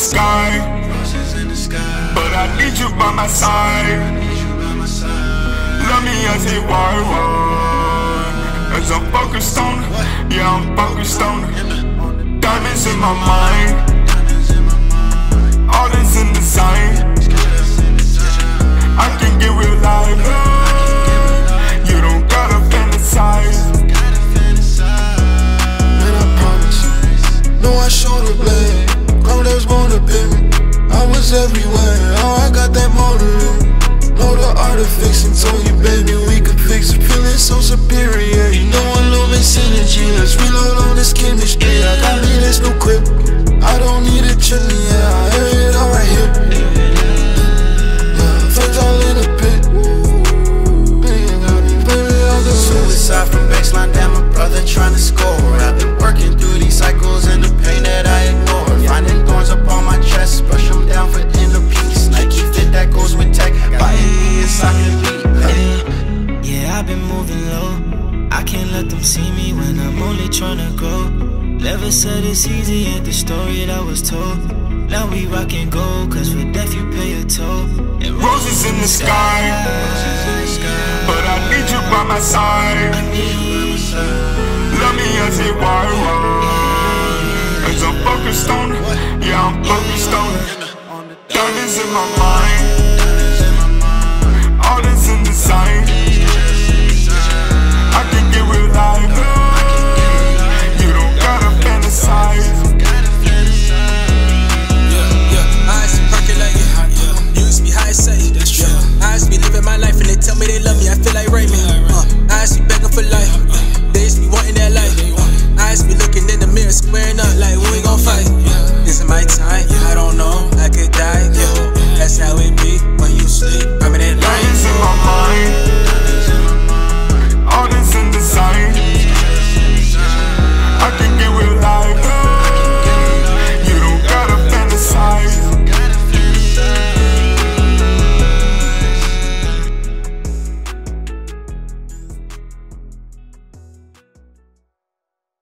sky. But I need you by my side. Love me as a wild one. As I'm focused on, yeah, I'm focused on. Diamonds in my mind. Everywhere. Oh, I got that motor in. Know the art of fixing. Told you, baby, we could fix it. Feeling so superior. Low. I can't let them see me when I'm only trying to grow. Never said it's easy, ain't the story that was told. Now we rockin' gold, cause for death you pay a toll. And Roses in the sky. But I need you by my side. Love me as a why? As I'm focused on, yeah, I'm focused on. Diamonds in my mind. Love me, I feel like Uh, I be begging for life, they used to be wanting that life. I used to be looking in the mirror, squaring up.